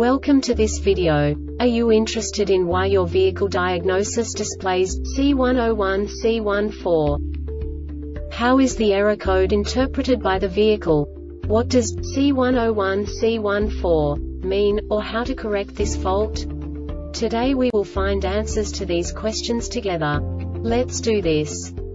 Welcome to this video. Are you interested in why your vehicle diagnosis displays C101C14? How is the error code interpreted by the vehicle? What does C101C14 mean, or how to correct this fault? Today we will find answers to these questions together. Let's do this.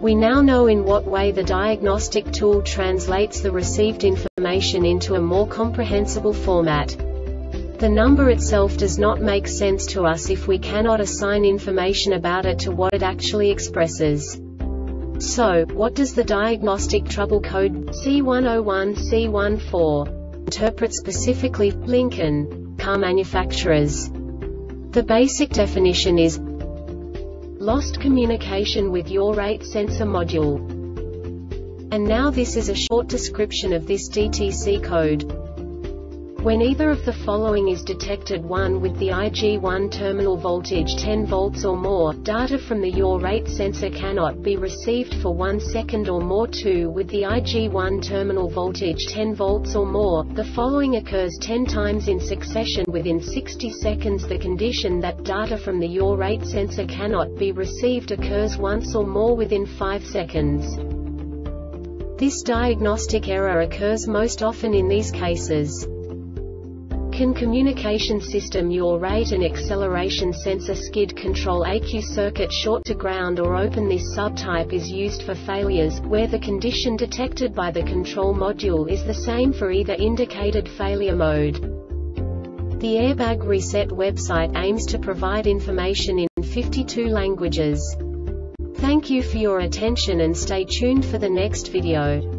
We now know in what way the diagnostic tool translates the received information into a more comprehensible format. The number itself does not make sense to us if we cannot assign information about it to what it actually expresses. So, what does the diagnostic trouble code C101C14 interpret specifically, Lincoln, car manufacturers? The basic definition is lost communication with yaw rate sensor module. And now this is a short description of this DTC code. When either of the following is detected 1 with the IG1 terminal voltage 10 volts or more, data from the yaw rate sensor cannot be received for 1 second or more 2 with the IG1 terminal voltage 10 volts or more, the following occurs 10 times in succession within 60 seconds the condition that data from the yaw rate sensor cannot be received occurs once or more within 5 seconds. This diagnostic error occurs most often in these cases. CAN communication system Yaw rate and acceleration sensor skid control ECU circuit short to ground or open This subtype is used for failures, where the condition detected by the control module is the same for either indicated failure mode. The Airbag Reset website aims to provide information in 52 languages. Thank you for your attention and stay tuned for the next video.